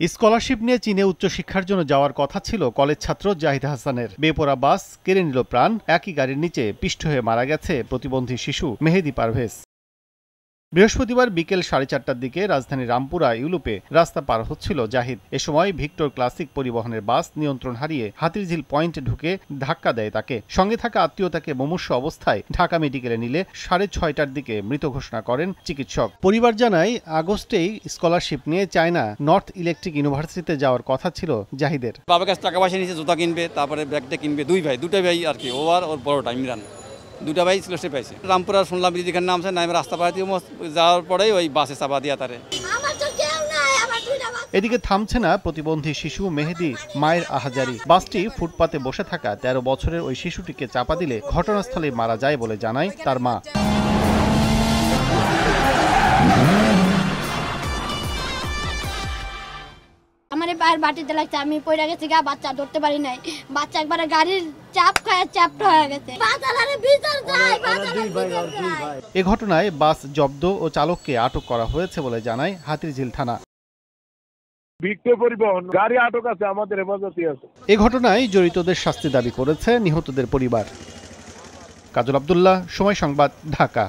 Scholarship নিয়ে চীনে উচ্চশিক্ষার জন্য যাওয়ার কথা ছিল কলেজ ছাত্র জাহিদ হাসানের। বেপোরা বাস, কেড়ে নিল প্রাণ, একই গাড়ির নিচে পিষ্ট হয়ে মারা গেছে প্রতিবন্ধী শিশু মেহেদি পারভেজ। বৃহস্পতিবার বিকেল সাড়ে চারটার দিকে রাজধানী রামপুরা ইউলুপে রাস্তা পার হচ্ছিল জাহিদ। এ সময় ভিক্টর ক্লাসিক পরিবহনের বাস নিয়ন্ত্রণ হারিয়ে হাতিরঝিল পয়েন্টে ঢুকে ধাক্কা দেয় তাকে। সঙ্গে থাকা আত্মীয় তাকে মুমূর্ষ অবস্থায় ঢাকা মেডিকেলে নিলে সাড়ে ছয়টার দিকে মৃত ঘোষণা করেন চিকিৎসক। পরিবার জানায়, আগস্টেই স্কলারশিপ নিয়ে চায়না নর্থ ইলেকট্রিক ইউনিভার্সিটিতে যাওয়ার কথা ছিল জাহিদের। বাবার কাছে টাকা পয়সা নিয়েছে, জুতা কিনবে, তারপরে ব্যাগটা কিনবে, দুই ভাই, দুটাই ভাই আর কি, ও আর ওর বড়টা, ইমরান। দুটা ভাই সে পাইছে। রামপুরার শুনলাম যেখানে নামছে নামে রাস্তা পাড়া দিয়ে মস্ত- যাওয়ার পরেই ওই বাসে চাপা দিয়া তারে। আমার তো কেউ নাই আমার দুইটা বাচ্চা এদিকে থামছে না প্রতিবন্ধী শিশু মেহেদি মায়ের আহাজারি। বাসটি ফুটপাতে বসে থাকা তেরো বছরের ওই শিশুটিকে চাপা দিলে ঘটনাস্থলে মারা যায় বলে জানায় তার মা। আমার পায়ের বাটিতে লাগছে আমি পড়ে গেছি গা বাচ্চা ধরতে পারি নাই। বাচ্চা একবারে গাড়ির চাপ খায় চাপটা হয়ে গেছে। এ ঘটনায় বাস জব্দ ও চালককে আটক করা হয়েছে বলে জানায় হাতিরঝিল থানা। ভিক্টর পরিবহন গাড়ি আটক আছে আমাদের হেফাজতে আছে। এ ঘটনায় জড়িতদের শাস্তি দাবি করেছে নিহতদের পরিবার। কাজল আবদুল্লাহ সময় সংবাদ ঢাকা।